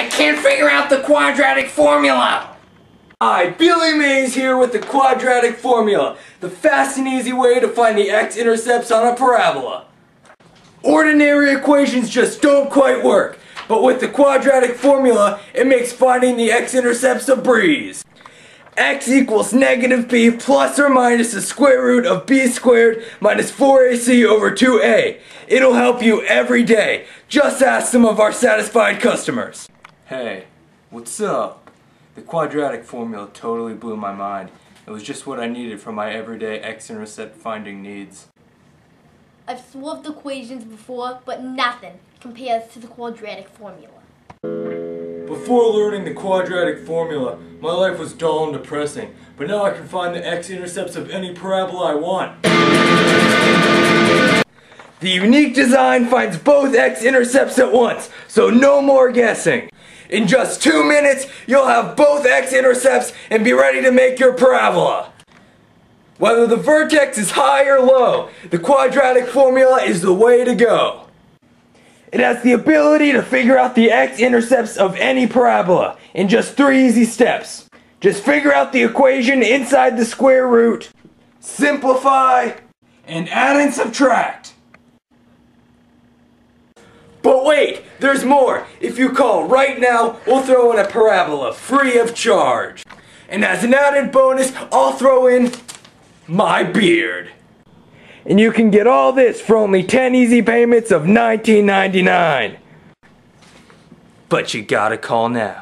I can't figure out the quadratic formula. Hi, Billy Mays here with the quadratic formula, the fast and easy way to find the x-intercepts on a parabola. Ordinary equations just don't quite work, but with the quadratic formula, it makes finding the x-intercepts a breeze. x equals negative b plus or minus the square root of b squared minus 4ac over 2a. It'll help you every day. Just ask some of our satisfied customers. Hey, what's up? The quadratic formula totally blew my mind. It was just what I needed for my everyday x-intercept finding needs. I've solved equations before, but nothing compares to the quadratic formula. Before learning the quadratic formula, my life was dull and depressing, but now I can find the x-intercepts of any parabola I want. The unique design finds both x-intercepts at once, so no more guessing. In just two minutes, you'll have both x-intercepts and be ready to make your parabola. Whether the vertex is high or low, the quadratic formula is the way to go. It has the ability to figure out the x-intercepts of any parabola in just three easy steps. Just figure out the equation inside the square root, simplify, and add and subtract. But wait, there's more. If you call right now, we'll throw in a parabola free of charge. And as an added bonus, I'll throw in my beard. And you can get all this for only 10 easy payments of $19.99. But you gotta call now.